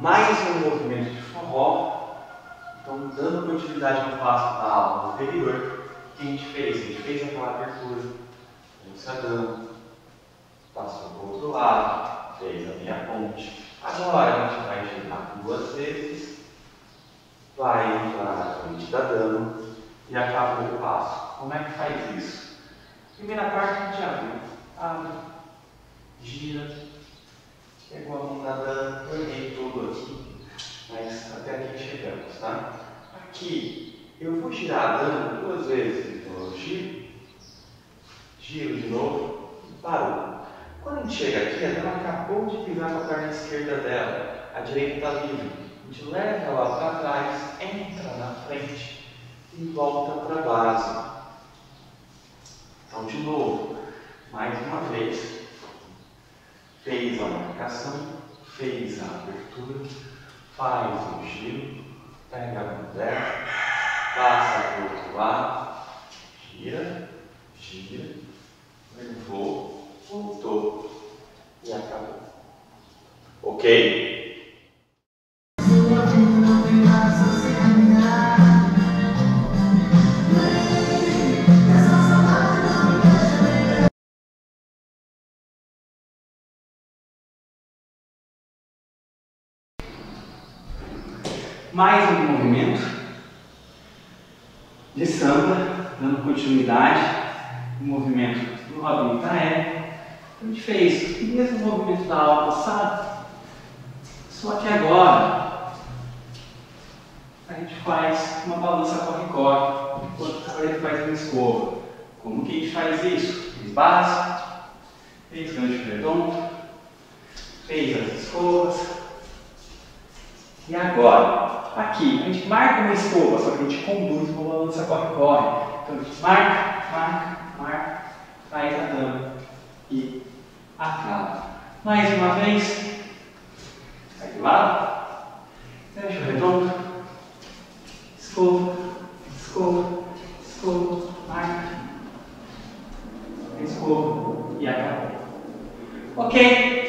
mais um movimento de forró. Então, dando continuidade no passo da aula anterior, o que a gente fez? A gente fez aquela abertura, dando, passou para o outro lado, fez a meia ponte. Agora a gente vai girar duas vezes, vai para a frente da dama e acabou o passo. Como é que faz isso? Primeira parte a gente viu. Abre, gira, pegou a mão da dama, olhei tudo aqui, mas até aqui chegamos, tá? Aqui, eu vou girar dama duas vezes. Então eu giro, giro de novo e parou. Quando a gente chega aqui, a dama acabou de pisar com a perna esquerda dela, a direita está livre. A gente leva ela para trás, entra na frente e volta para a base. Então, de novo, mais uma vez, fez a marcação, fez a abertura, faz o giro, pega a mão passa para o outro lado, gira, gira, levou, voltou e acabou. Ok? Mais um movimento de samba, dando continuidade, o movimento do Robin Taé, a gente fez o mesmo movimento da aula passada, só que agora a gente faz uma balança corre-corre, enquanto a gente faz uma escova. Como que a gente faz isso? Fez base, fez gancho redondo, fez as escovas. E agora, aqui, a gente marca uma escova, só que a gente conduz uma balança corre-corre. Então a gente marca, marca, marca, a dama e acaba. Mais uma vez. Sai de lado. Fecha o redondo. Escova, escova, escova, marca. Escova e acabou. Ok?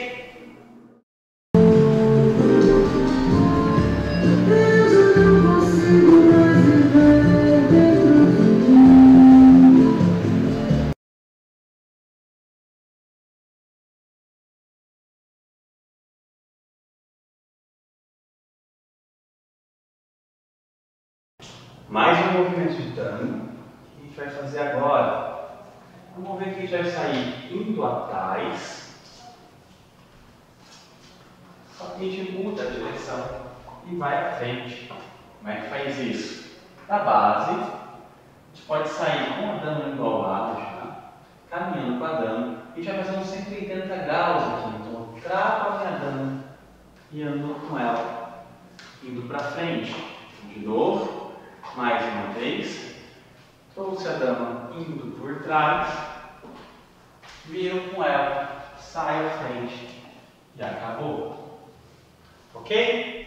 Mais um movimento de tango que a gente vai fazer agora. Vamos ver que a gente vai sair indo atrás. Só que a gente muda a direção e vai à frente. Como é que faz isso? Da base, a gente pode sair com a dama ao já, caminhando com a dama. E já fazendo 180 graus aqui. Então, eu travo a minha dama e ando com ela, indo para frente. De novo mais uma vez. Trouxe a dama indo por trás, viram com ela, sai à frente e acabou. Ok?